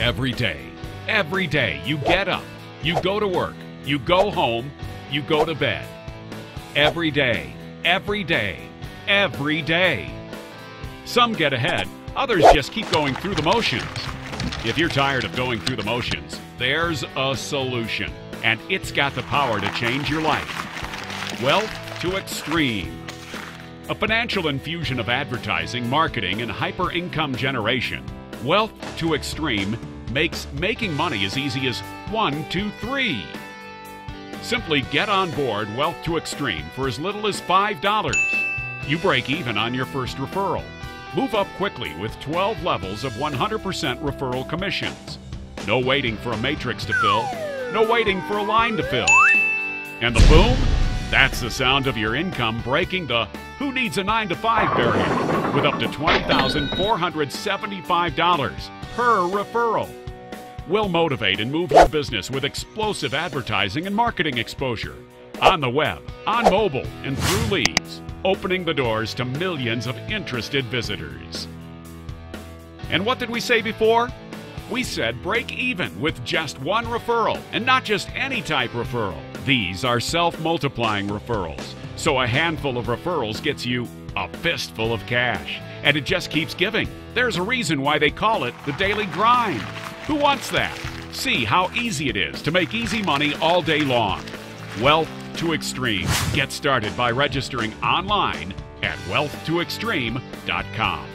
Every day, every day, you get up, you go to work, you go home, you go to bed. Every day, every day, every day. Some get ahead, others just keep going through the motions. If you're tired of going through the motions, there's a solution, and it's got the power to change your life. Wealth to Extreme. A financial infusion of advertising, marketing, and hyper income generation. Wealth to Extreme makes making money as easy as one, two, three. Simply get on board Wealth to Extreme for as little as $5. You break even on your first referral. Move up quickly with 12 levels of 100% referral commissions. No waiting for a matrix to fill, no waiting for a line to fill. And the boom? That's the sound of your income breaking the who needs a 9 to 5 barrier with up to $20,475 per referral. We'll motivate and move your business with explosive advertising and marketing exposure on the web, on mobile, and through leads, opening the doors to millions of interested visitors. And what did we say before? We said break even with just one referral, and not just any type referral. These are self multiplying referrals, so a handful of referrals gets you a fistful of cash, and it just keeps giving. There's a reason why they call it the daily grind. Who wants that? See how easy it is to make easy money all day long. Wealth to Extreme. Get started by registering online at wealth2xtreme.com.